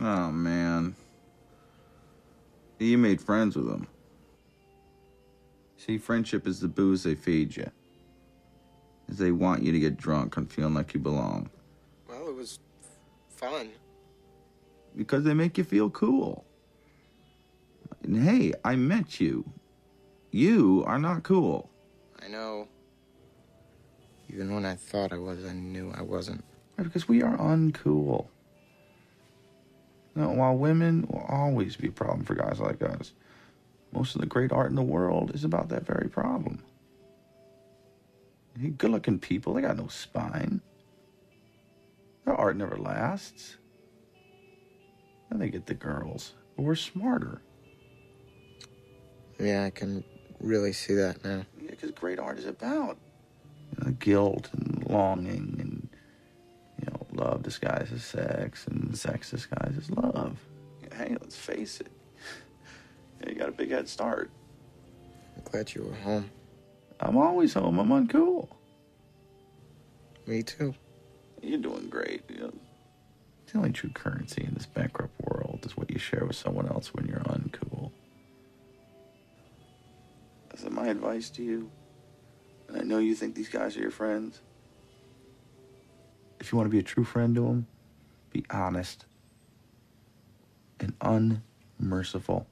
Oh, man. You made friends with them. See, friendship is the booze they feed you. Is they want you to get drunk and feeling like you belong. Well, it was fun. Because they make you feel cool. And hey, I met you. You are not cool. I know. Even when I thought I was, I knew I wasn't. Right, because we are uncool. Now, while women will always be a problem for guys like us, most of the great art in the world is about that very problem. Good looking people, they got no spine. Their art never lasts. And they get the girls. But we're smarter. Yeah, I can really see that now. Yeah, because great art is about you know, guilt and longing and know love disguises sex and sex disguises love. Hey, let's face it. You got a big head start. I'm glad you were home. I'm always home. I'm uncool. Me too. You're doing great. You know, the only true currency in this bankrupt world is what you share with someone else when you're uncool. Is my advice to you? And I know you think these guys are your friends. If you want to be a true friend to them, be honest and unmerciful.